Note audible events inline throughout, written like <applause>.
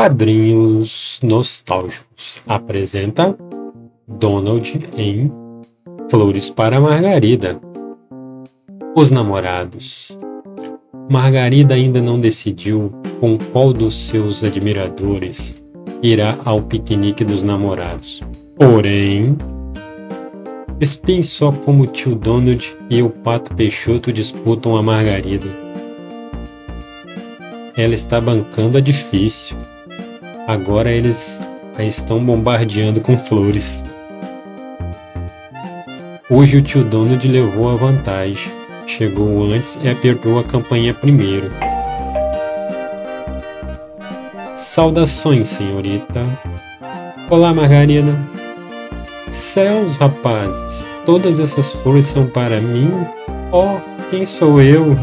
Quadrinhos Nostálgicos apresenta Donald em Flores para Margarida. Os namorados. Margarida ainda não decidiu com qual dos seus admiradores irá ao piquenique dos namorados. Porém, só como o tio Donald e o pato Peixoto disputam a Margarida. Ela está bancando a difícil. Agora eles a estão bombardeando com flores. Hoje o tio Donald levou a vantagem. Chegou antes e apertou a campanha primeiro. Saudações, senhorita. Olá, Margarida. Céus, rapazes, todas essas flores são para mim? Oh, quem sou eu?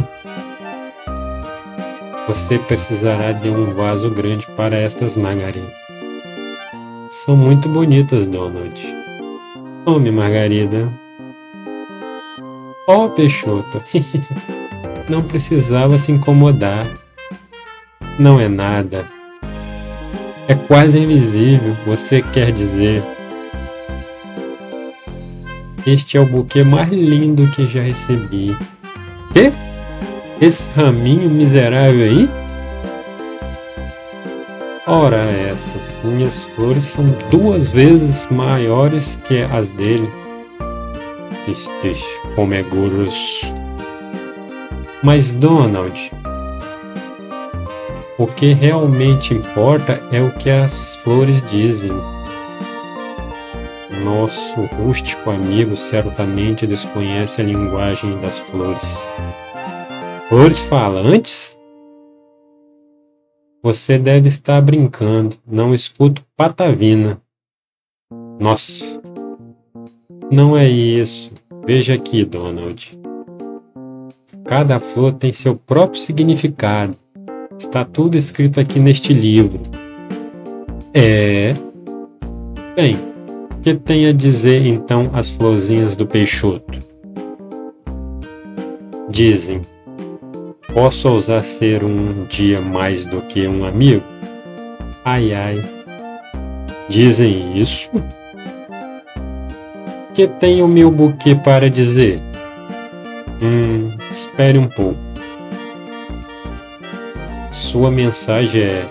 Você precisará de um vaso grande para estas, Margarida. São muito bonitas, Donald. Tome, Margarida. Oh, Peixoto. <laughs> Não precisava se incomodar. Não é nada. É quase invisível, você quer dizer. Este é o buquê mais lindo que já recebi. Quê? Esse raminho miserável aí? Ora essas, minhas flores são duas vezes maiores que as dele. Tix, tix, como é grosso. Mas Donald, o que realmente importa é o que as flores dizem. Nosso rústico amigo certamente desconhece a linguagem das flores. Flores falantes? Você deve estar brincando, não escuto patavina. Nossa, não é isso. Veja aqui, Donald. Cada flor tem seu próprio significado. Está tudo escrito aqui neste livro. É. Bem, o que tem a dizer então as florzinhas do Peixoto? Dizem Posso ousar ser um dia mais do que um amigo? Ai ai. Dizem isso? Que tem o meu buquê para dizer? Hum, espere um pouco. Sua mensagem é: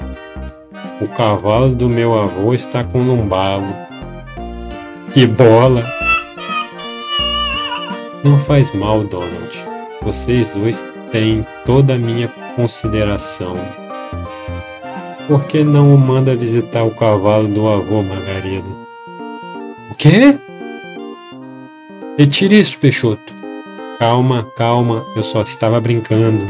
O cavalo do meu avô está com lumbago. Que bola! Não faz mal, Donald. Vocês dois tem toda a minha consideração. Por que não o manda visitar o cavalo do avô, Margarida? O quê? Retire isso, Peixoto. Calma, calma, eu só estava brincando.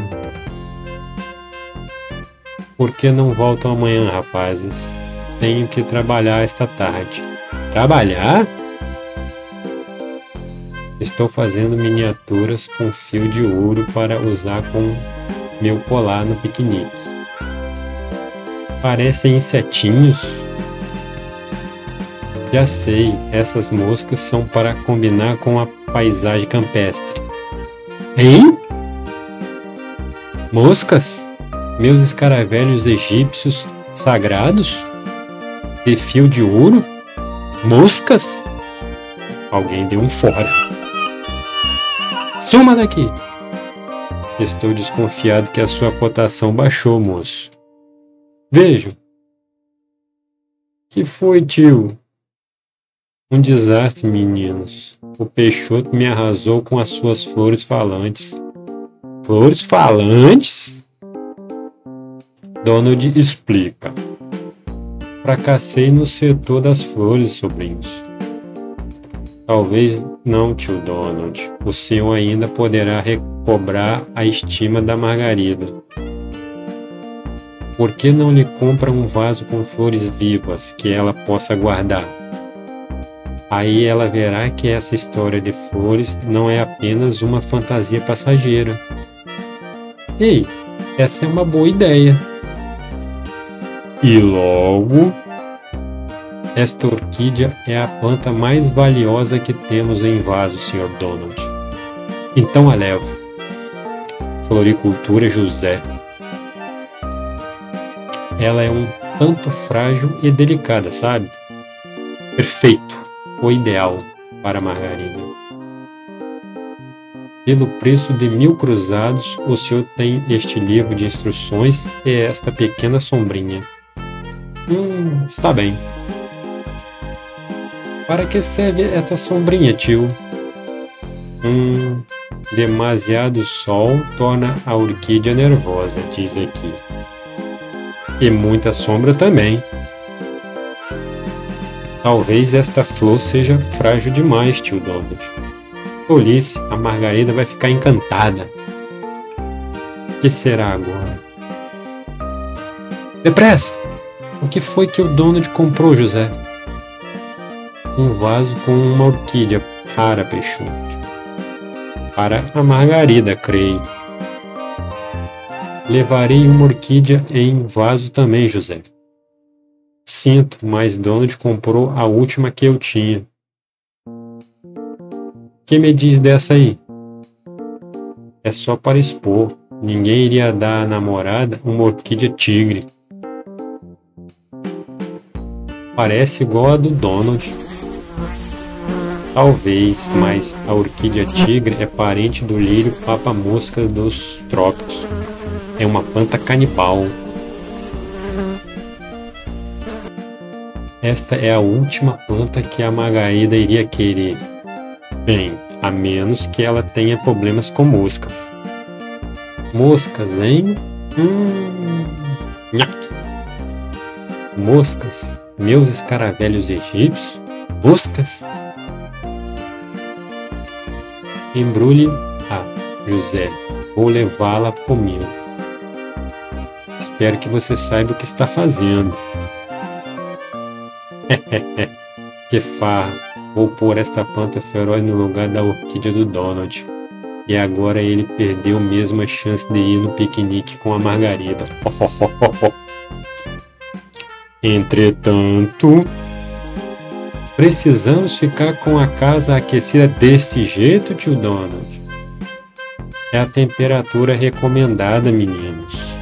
Por que não voltam amanhã, rapazes? Tenho que trabalhar esta tarde. Trabalhar? Estou fazendo miniaturas com fio de ouro para usar com meu colar no piquenique. Parecem insetinhos. Já sei, essas moscas são para combinar com a paisagem campestre. Hein? Moscas? Meus escaravelhos egípcios sagrados? De fio de ouro? Moscas? Alguém deu um fora. Suma daqui! Estou desconfiado que a sua cotação baixou, moço. Vejo. Que foi, tio? Um desastre, meninos. O Peixoto me arrasou com as suas flores falantes. Flores falantes? Donald explica. Fracassei no setor das flores, sobrinhos. Talvez não, tio Donald. O senhor ainda poderá recobrar a estima da Margarida. Por que não lhe compra um vaso com flores vivas que ela possa guardar? Aí ela verá que essa história de flores não é apenas uma fantasia passageira. Ei, essa é uma boa ideia. E logo esta orquídea é a planta mais valiosa que temos em vaso, Sr. Donald. Então a levo. Floricultura José. Ela é um tanto frágil e delicada, sabe? Perfeito, o ideal para Margarida. Pelo preço de mil cruzados, o senhor tem este livro de instruções e esta pequena sombrinha. Hum, está bem. Para que serve esta sombrinha, tio? Hum, demasiado sol torna a orquídea nervosa, diz aqui. E muita sombra também. Talvez esta flor seja frágil demais, tio Donald. Tolice, a Margarida vai ficar encantada. O que será agora? Depressa! O que foi que o Donald comprou, José? Um vaso com uma orquídea rara, Peixoto. Para a Margarida, creio. Levarei uma orquídea em vaso também, José. Sinto, mas Donald comprou a última que eu tinha. Que me diz dessa aí? É só para expor. Ninguém iria dar à namorada uma orquídea tigre. Parece igual a do Donald. Talvez, mas a orquídea tigre é parente do lírio papa-mosca dos trópicos. É uma planta canibal. Esta é a última planta que a Margarida iria querer. Bem, a menos que ela tenha problemas com moscas. Moscas, hein? Hum. Nhaque. Moscas meus escaravelhos egípcios, buscas? Embrulhe a José, vou levá-la comigo. Espero que você saiba o que está fazendo. <laughs> que farra! Vou pôr esta planta feroz no lugar da orquídea do Donald. E agora ele perdeu mesmo a chance de ir no piquenique com a Margarida. <laughs> Entretanto, precisamos ficar com a casa aquecida deste jeito, tio Donald? É a temperatura recomendada, meninos.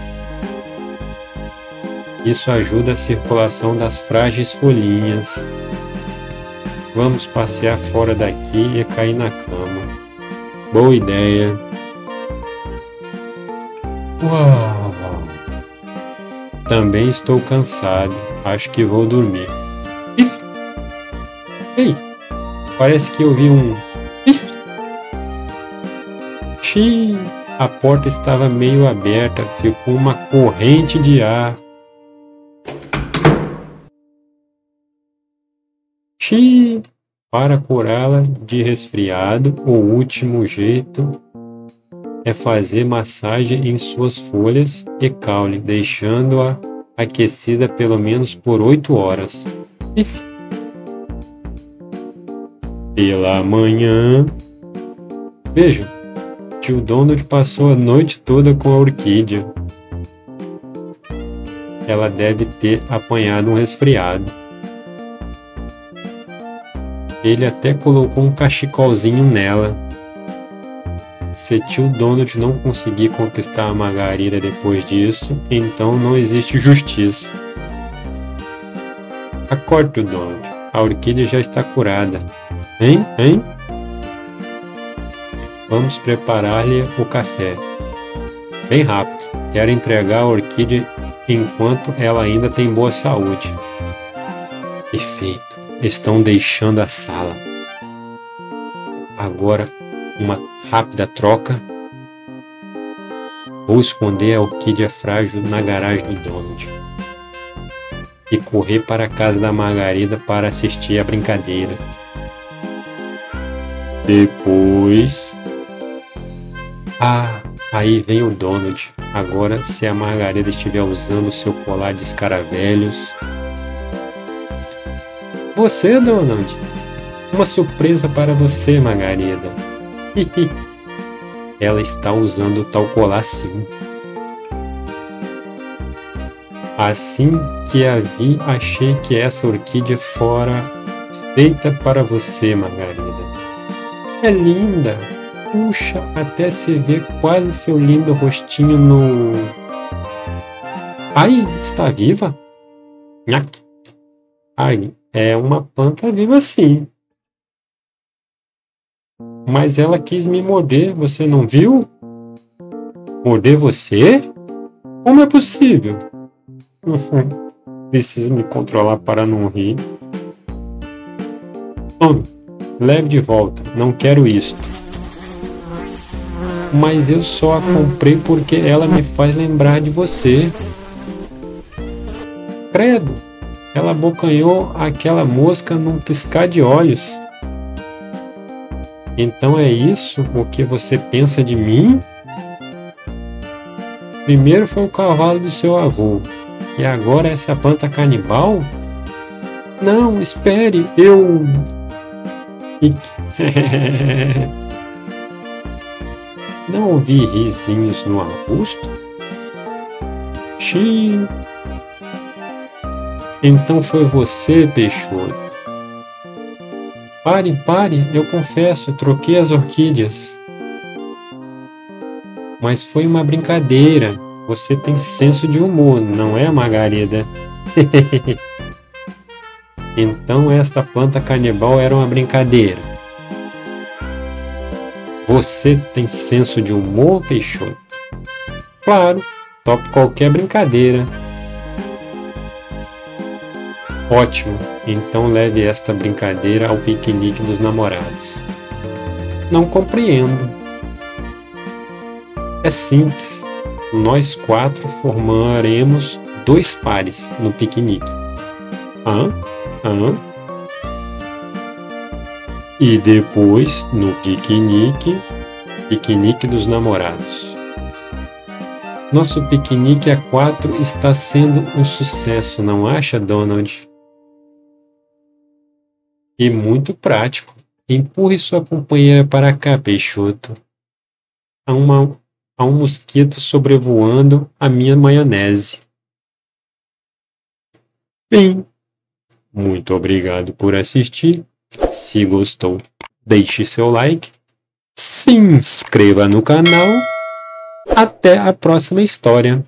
Isso ajuda a circulação das frágeis folhinhas. Vamos passear fora daqui e cair na cama. Boa ideia. Uau! Também estou cansado. Acho que vou dormir. If! Ei! Parece que eu vi um. Xiii! A porta estava meio aberta, ficou uma corrente de ar. Xiii! Para curá-la de resfriado, o último jeito é fazer massagem em suas folhas e caule, deixando-a aquecida pelo menos por oito horas. Pela manhã. Vejam, tio Donald passou a noite toda com a orquídea. Ela deve ter apanhado um resfriado. Ele até colocou um cachecolzinho nela se tio Donald não conseguir conquistar a Margarida depois disso, então não existe justiça. Acorde, Donald. A orquídea já está curada. Hein? Hein? Vamos preparar-lhe o café. Bem rápido. Quero entregar a orquídea enquanto ela ainda tem boa saúde. Perfeito. Estão deixando a sala. Agora uma rápida troca. Vou esconder a orquídea frágil na garagem do Donald e correr para a casa da Margarida para assistir a brincadeira. Depois. Ah, aí vem o Donald. Agora, se a Margarida estiver usando seu colar de escaravelhos. Você, Donald! Uma surpresa para você, Margarida. <laughs> Ela está usando tal colar sim. Assim que a vi, achei que essa orquídea fora feita para você, Margarida. Linda! Puxa, até se vê quase seu lindo rostinho no. Ai, está viva? Ai, é uma planta viva sim. Mas ela quis me morder, você não viu? Morder você? Como é possível? <laughs> Preciso me controlar para não rir. Leve de volta, não quero isto. Mas eu só a comprei porque ela me faz lembrar de você. Credo, ela abocanhou aquela mosca num piscar de olhos. Então é isso o que você pensa de mim? Primeiro foi o cavalo do seu avô, e agora essa planta canibal? Não, espere, eu. <laughs> Não ouvi risinhos no arbusto? Xiii. Então foi você, Peixoto. Pare, pare, eu confesso, troquei as orquídeas. Mas foi uma brincadeira. Você tem senso de humor, não é, Margarida? <laughs> então esta planta canibal era uma brincadeira. Você tem senso de humor, Peixoto? Claro, topo qualquer brincadeira. Ótimo, então leve esta brincadeira ao piquenique dos namorados. Não compreendo. É simples. Nós quatro formaremos dois pares no piquenique. Hã? E depois, no piquenique, piquenique dos namorados. Nosso piquenique a quatro está sendo um sucesso, não acha, Donald? e muito prático. Empurre sua companheira para cá, Peixoto. Há, uma, há um mosquito sobrevoando a minha maionese. Bem, muito obrigado por assistir. Se gostou, deixe seu like, se inscreva no canal. Até a próxima história.